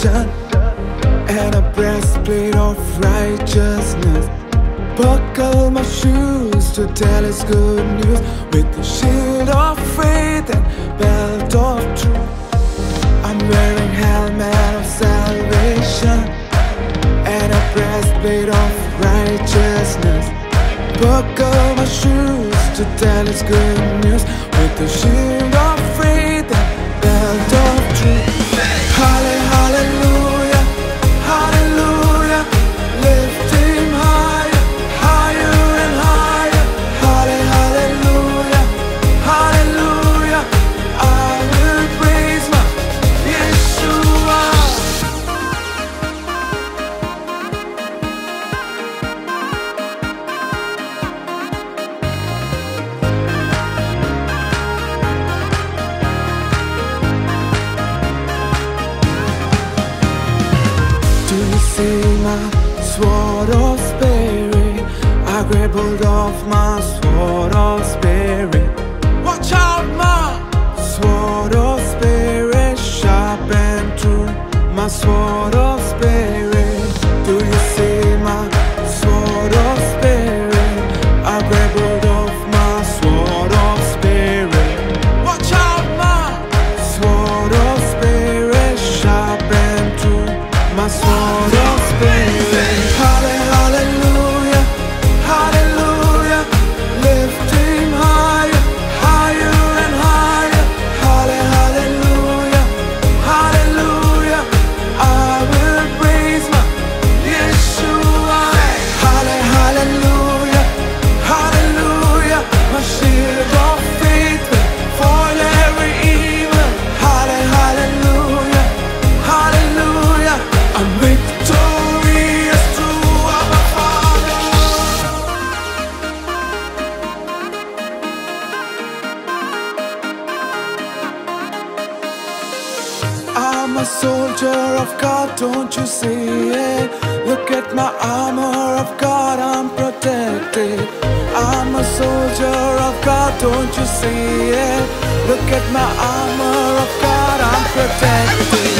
salvation and a breastplate of righteousness. Buckle my shoes to tell His good news with the shield of faith and belt of truth. I'm wearing helmet of salvation and a breastplate of righteousness. Buckle my shoes to tell His good news with the shield sword of spirit? I grab hold of my sword of spirit. Watch out, my sword of spirit, sharp and true. My sword of spirit. Do you see my sword of spirit? I grab hold of my sword of spirit. Watch out, my sword of spirit, sharp and true. My sword I'm a soldier of God, don't you see it? Look at my armor of God, I'm protected. I'm a soldier of God, don't you see it? Look at my armor of God, I'm protected.